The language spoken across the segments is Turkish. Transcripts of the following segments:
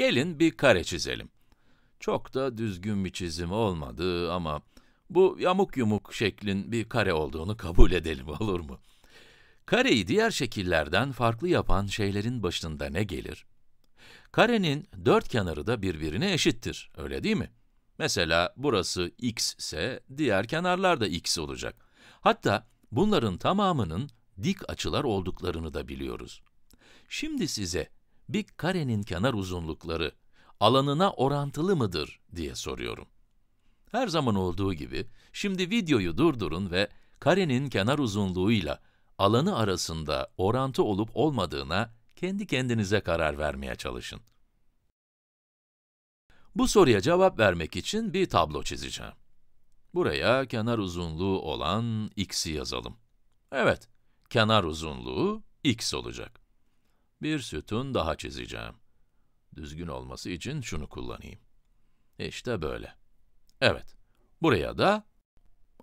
Gelin bir kare çizelim. Çok da düzgün bir çizim olmadı ama bu yamuk yumuk şeklin bir kare olduğunu kabul edelim, olur mu? Kareyi diğer şekillerden farklı yapan şeylerin başında ne gelir? Karenin dört kenarı da birbirine eşittir, öyle değil mi? Mesela burası x ise diğer kenarlar da x olacak. Hatta bunların tamamının dik açılar olduklarını da biliyoruz. Şimdi size bir karenin kenar uzunlukları alanına orantılı mıdır diye soruyorum. Her zaman olduğu gibi, şimdi videoyu durdurun ve karenin kenar uzunluğuyla alanı arasında orantı olup olmadığına kendi kendinize karar vermeye çalışın. Bu soruya cevap vermek için bir tablo çizeceğim. Buraya kenar uzunluğu olan x'i yazalım. Evet, kenar uzunluğu x olacak. Bir sütun daha çizeceğim. Düzgün olması için şunu kullanayım. İşte böyle. Evet, buraya da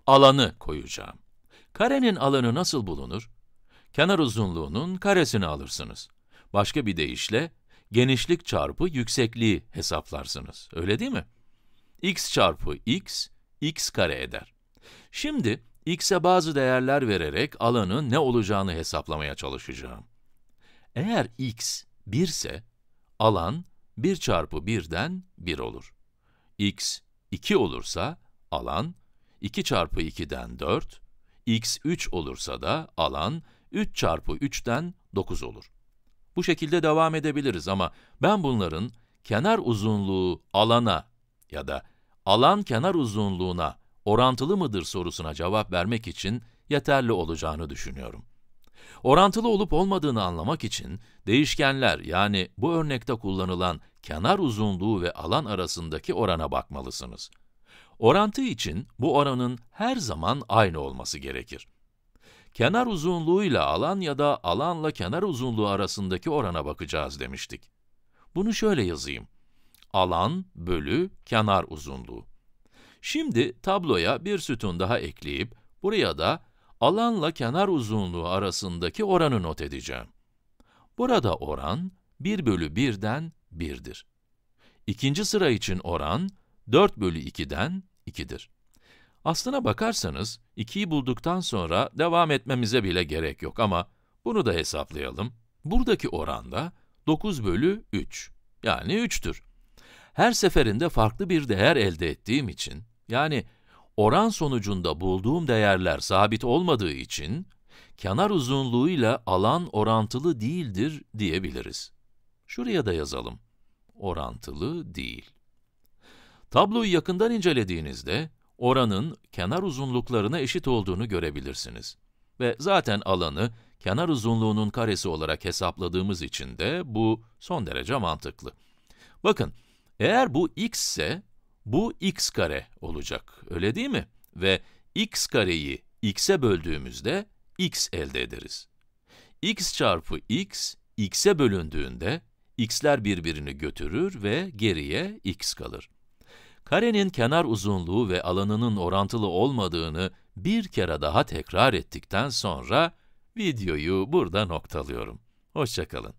alanı koyacağım. Karenin alanı nasıl bulunur? Kenar uzunluğunun karesini alırsınız. Başka bir deyişle, genişlik çarpı yüksekliği hesaplarsınız, öyle değil mi? x çarpı x, x kare eder. Şimdi, x'e bazı değerler vererek alanın ne olacağını hesaplamaya çalışacağım. Eğer x 1 ise, alan 1 çarpı 1'den 1 olur. x 2 olursa, alan 2 çarpı 2'den 4, x 3 olursa da alan 3 çarpı 3'ten 9 olur. Bu şekilde devam edebiliriz ama ben bunların kenar uzunluğu alana ya da alan kenar uzunluğuna orantılı mıdır sorusuna cevap vermek için yeterli olacağını düşünüyorum. Orantılı olup olmadığını anlamak için değişkenler yani bu örnekte kullanılan kenar uzunluğu ve alan arasındaki orana bakmalısınız. Orantı için bu oranın her zaman aynı olması gerekir. Kenar uzunluğuyla alan ya da alanla kenar uzunluğu arasındaki orana bakacağız demiştik. Bunu şöyle yazayım. Alan bölü kenar uzunluğu. Şimdi tabloya bir sütun daha ekleyip, buraya da alanla kenar uzunluğu arasındaki oranı not edeceğim. Burada oran 1 bölü 1'den 1'dir. İkinci sıra için oran 4 bölü 2'den 2'dir. Aslına bakarsanız, 2'yi bulduktan sonra devam etmemize bile gerek yok ama bunu da hesaplayalım. Buradaki oran da 9 bölü 3, yani 3'tür. Her seferinde farklı bir değer elde ettiğim için, yani oran sonucunda bulduğum değerler sabit olmadığı için, kenar uzunluğuyla alan orantılı değildir diyebiliriz. Şuraya da yazalım. Orantılı değil. Tabloyu yakından incelediğinizde, oranın kenar uzunluklarına eşit olduğunu görebilirsiniz. Ve zaten alanı, kenar uzunluğunun karesi olarak hesapladığımız için de bu son derece mantıklı. Bakın, eğer bu x ise, bu x kare olacak, öyle değil mi? Ve x kareyi x'e böldüğümüzde x elde ederiz. x çarpı x, x'e bölündüğünde, x'ler birbirini götürür ve geriye x kalır. Karenin kenar uzunluğu ve alanının orantılı olmadığını bir kere daha tekrar ettikten sonra videoyu burada noktalıyorum. Hoşçakalın.